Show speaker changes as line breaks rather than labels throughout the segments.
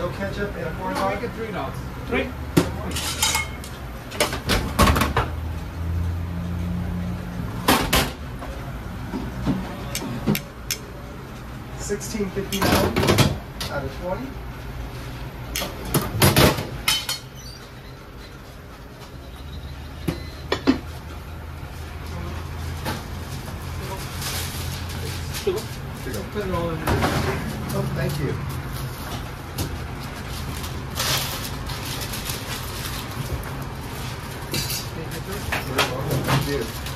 no ketchup, and a corn dog.
Make it three now. Three?
Sixteen fifty nine out of twenty.
Sugar. Put it all in there.
Oh, thank you. do.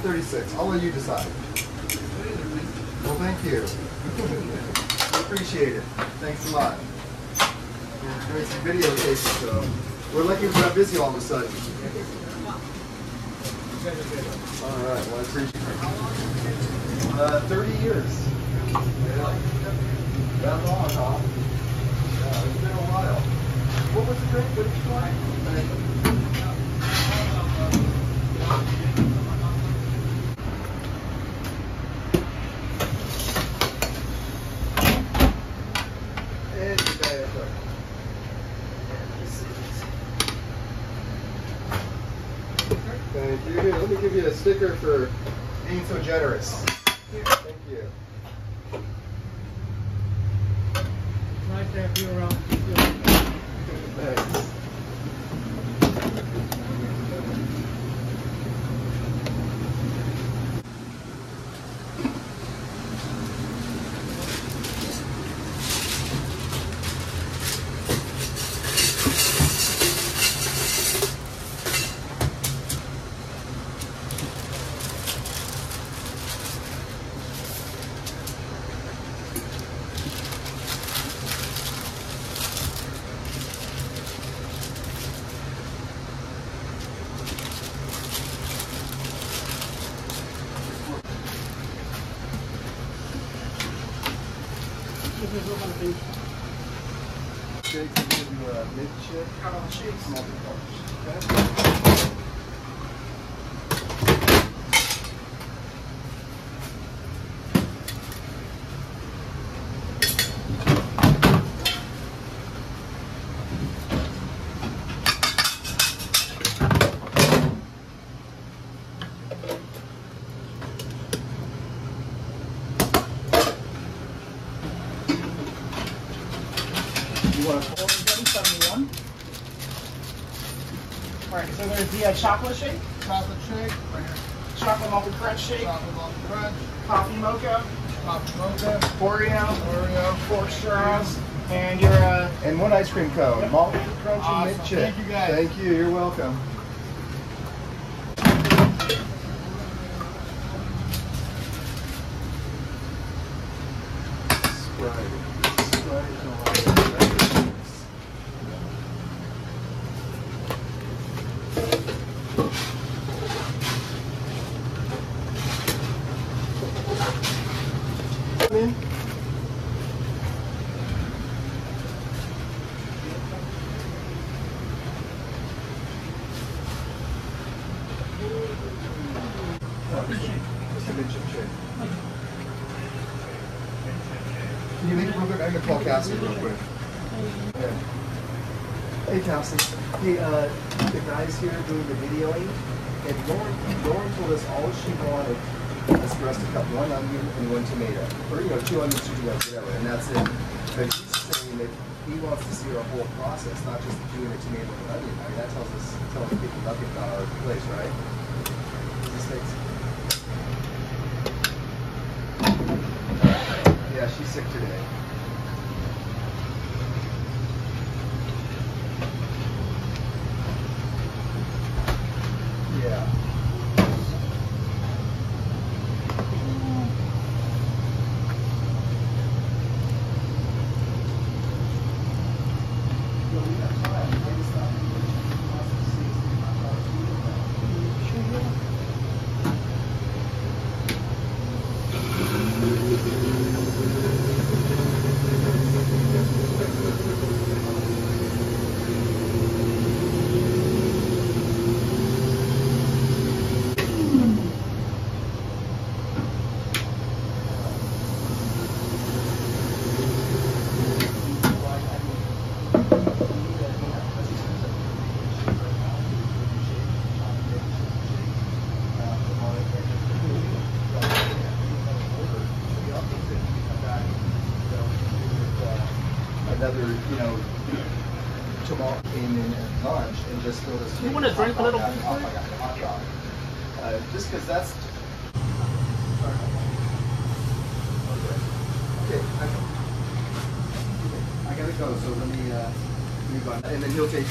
36. I'll let you decide. Well, thank you. Appreciate it. Thanks a lot. We're doing some video cases, so we're lucky we're not busy all of a sudden. All right, well, I appreciate it. Uh, 30 years. That long, huh? Yeah, it's been a while. What was the great What did you like? Gonna do a mid shake.
Got all the shakes.
Okay. You want to
Golden Betty 71. Alright, so the uh, chocolate shake,
chocolate shake?
chocolate malted crunch shake,
Chocolate malt crunch,
coffee mocha,
coffee mocha,
Oreo,
Oreo.
four straws, and your uh,
And one ice cream cone.
Yep.
Malt crunch and mid
Awesome.
chip.
Thank you, guys.
Thank you. You're welcome. Sprite. Sprite and a lot of Come in. Just a mid chip shake. Can you make it real quick? I'm gonna call Cassie real quick. Yeah. Hey Cassie. Hey, uh, the guys here doing the videoing, and Lauren, Lauren told us all she wanted was for us to cut one onion and one tomato, or you know, two onions, two tomatoes, whatever, and that's it. But he's saying that he wants to see our whole process, not just doing a tomato and onion. I mean, that tells us, tells people nothing about our place, right? This makes. She's sick today. Yeah. Another, you know, tomorrow came in at lunch and just us.
You wanna drink a little
hot
bit
dog,
first?
hot dog, hot dog. Uh, just because that's. Okay, I, I gotta go, so let me, uh, let me go, and then he'll take.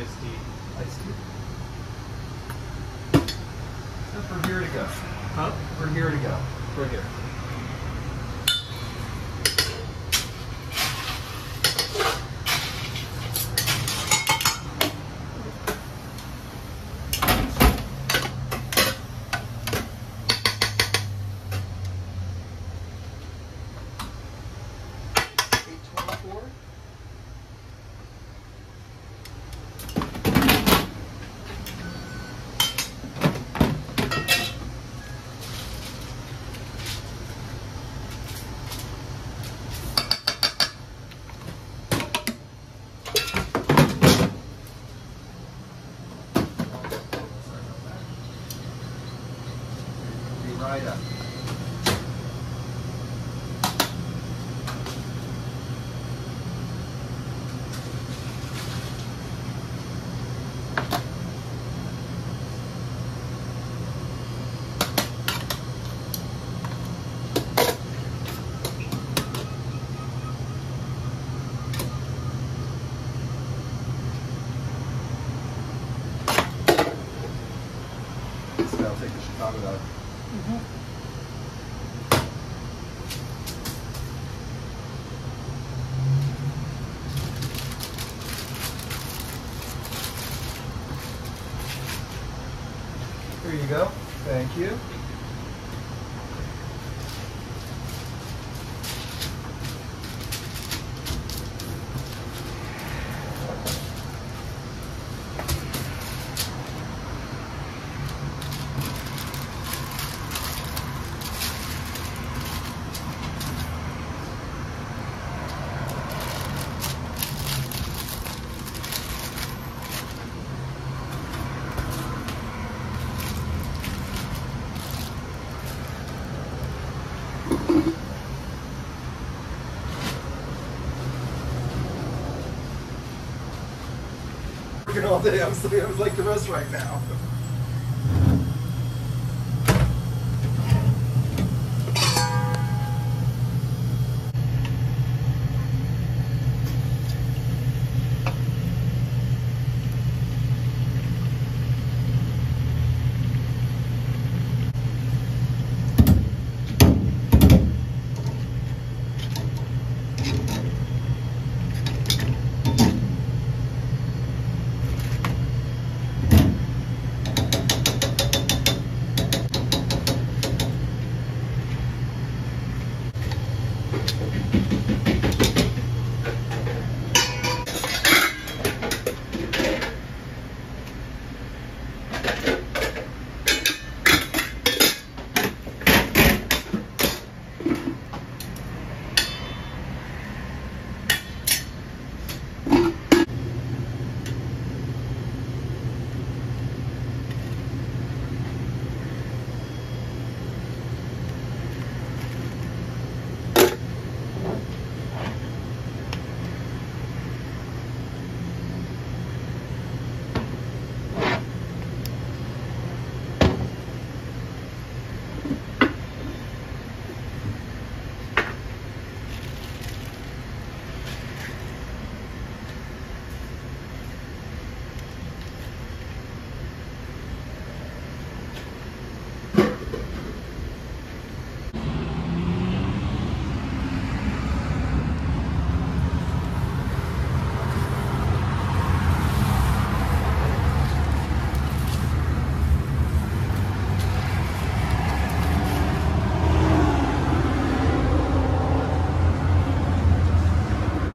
Iced tea.
Iced tea. From here to go.
Huh?
We're here to go.
We're here.
Eight twenty-four. Be right up. So I'll take the Chicago out. Here you go. Thank you. All day. I was, I was like the rest right now.